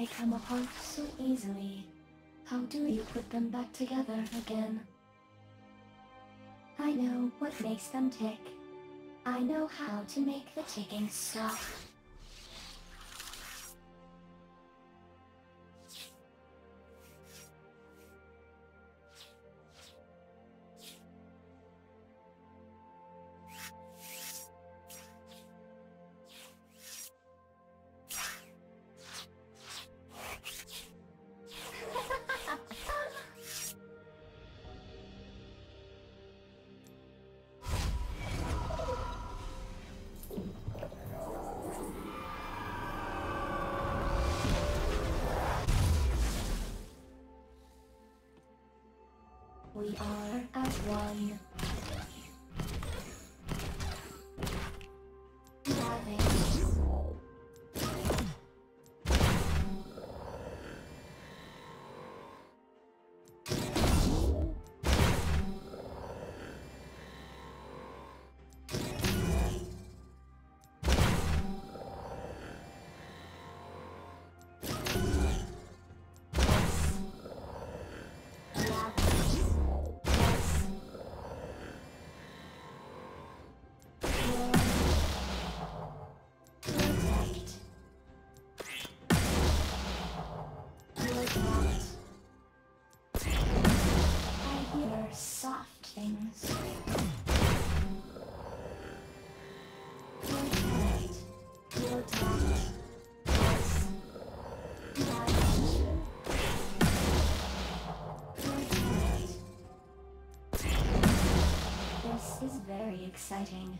they come apart so easily? How do you put them back together again? I know what makes them tick. I know how to make the ticking stop. We are as one. This is very exciting.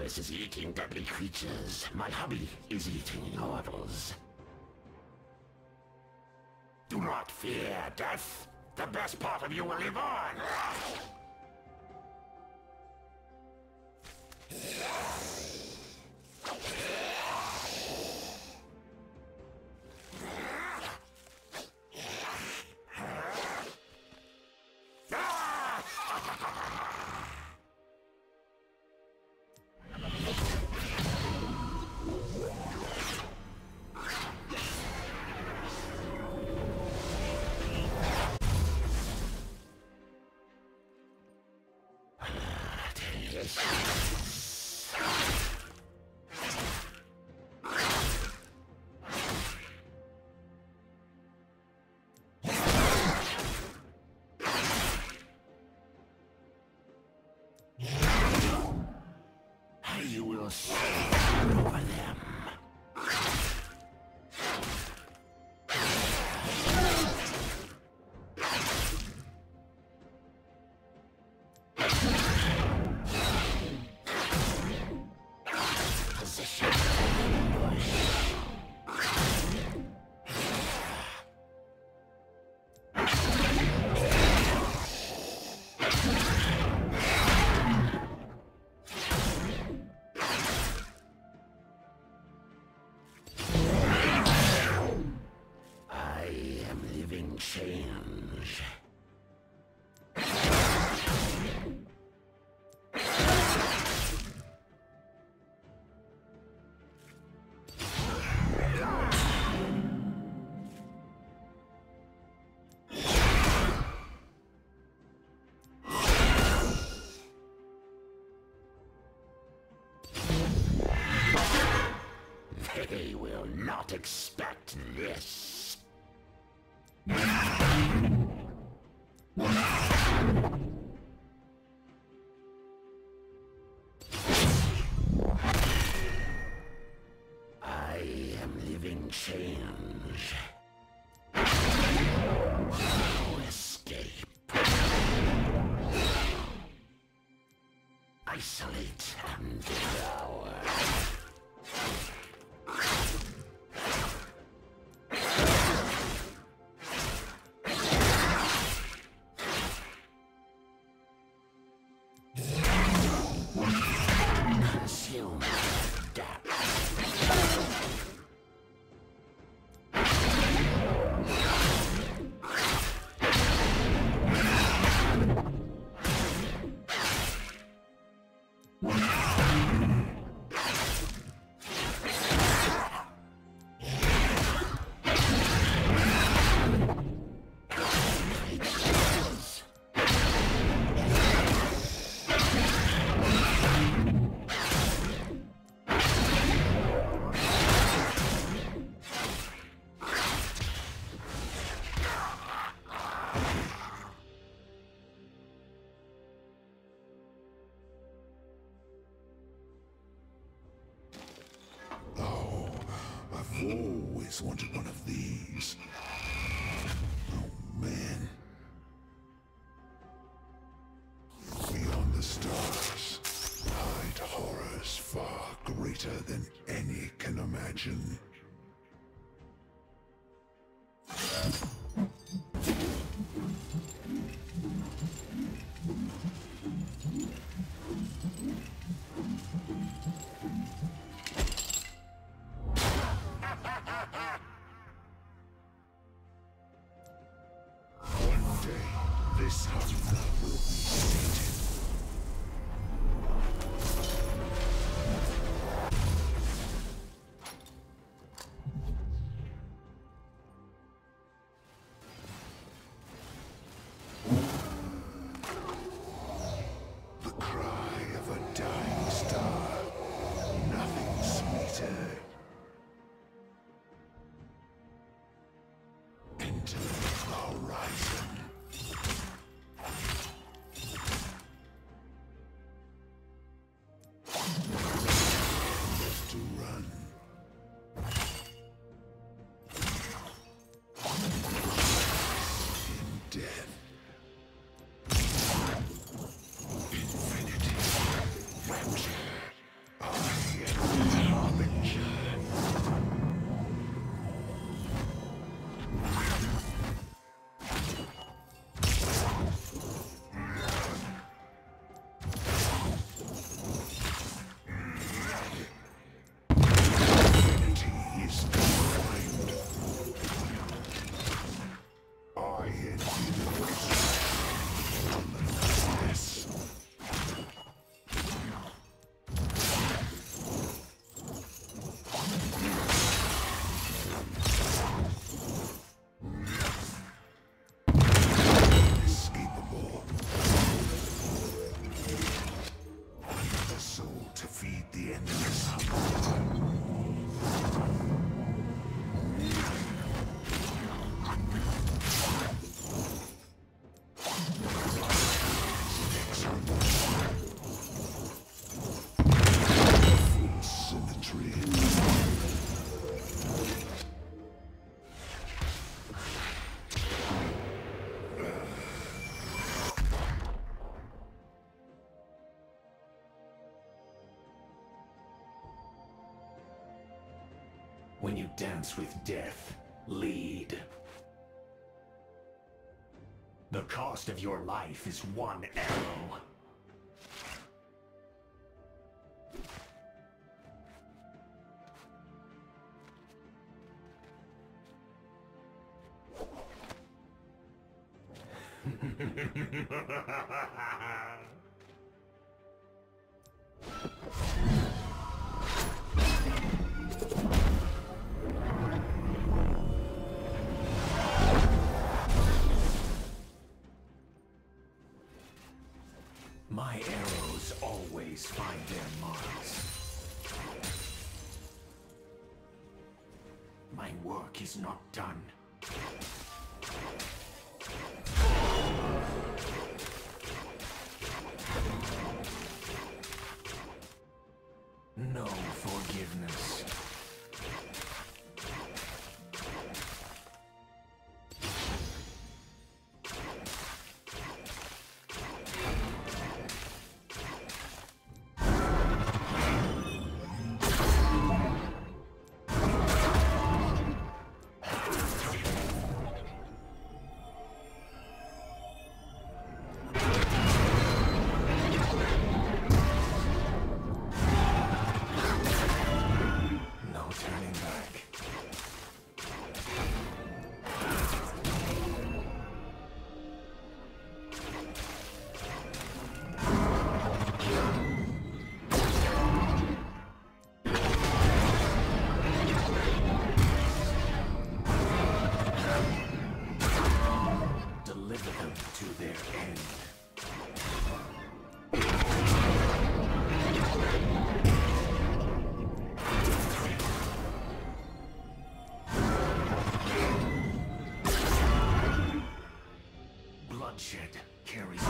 Purpose is eating deadly creatures. My hobby is eating mortals. Do not fear death. The best part of you will live on. You will stand They will not expect this. I am living change. Always wanted one of these. Oh man. Beyond the stars, hide horrors far greater than When you dance with death, lead. The cost of your life is one arrow. My arrows always find their marks. My work is not done. Bloodshed carries